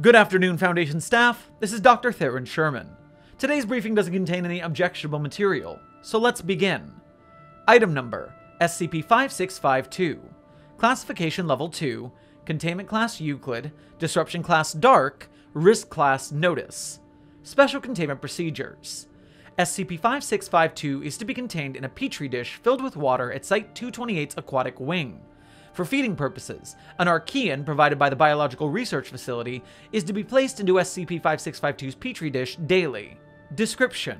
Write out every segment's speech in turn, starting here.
Good afternoon, Foundation staff. This is Dr. Theron Sherman. Today's briefing doesn't contain any objectionable material, so let's begin. Item number SCP 5652. Classification Level 2, Containment Class Euclid, Disruption Class Dark, Risk Class Notice. Special Containment Procedures. SCP 5652 is to be contained in a petri dish filled with water at Site 228's aquatic wing. For feeding purposes, an Archaean provided by the Biological Research Facility is to be placed into SCP 5652's petri dish daily. Description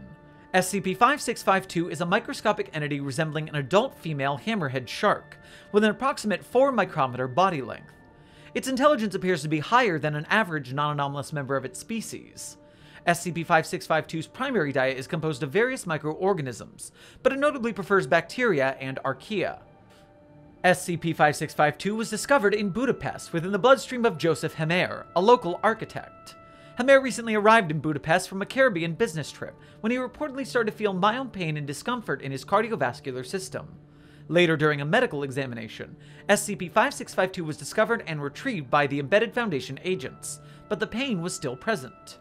SCP 5652 is a microscopic entity resembling an adult female hammerhead shark, with an approximate 4 micrometer body length. Its intelligence appears to be higher than an average non anomalous member of its species. SCP 5652's primary diet is composed of various microorganisms, but it notably prefers bacteria and archaea. SCP 5652 was discovered in Budapest within the bloodstream of Joseph Hemer, a local architect. Hemer recently arrived in Budapest from a Caribbean business trip when he reportedly started to feel mild pain and discomfort in his cardiovascular system. Later, during a medical examination, SCP 5652 was discovered and retrieved by the Embedded Foundation agents, but the pain was still present.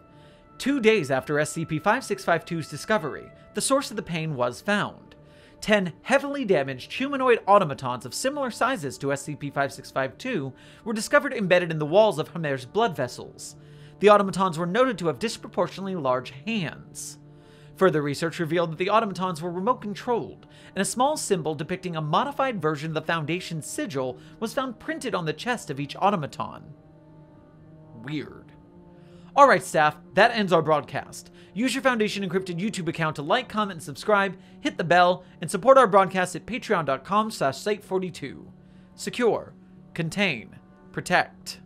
Two days after SCP 5652's discovery, the source of the pain was found. Ten heavily damaged humanoid automatons of similar sizes to SCP 5652 were discovered embedded in the walls of Hemer's blood vessels. The automatons were noted to have disproportionately large hands. Further research revealed that the automatons were remote controlled, and a small symbol depicting a modified version of the Foundation's sigil was found printed on the chest of each automaton. Weird. Alright, staff, that ends our broadcast. Use your Foundation encrypted YouTube account to like, comment, and subscribe, hit the bell, and support our broadcast at patreon.com slash site42. Secure, contain, protect.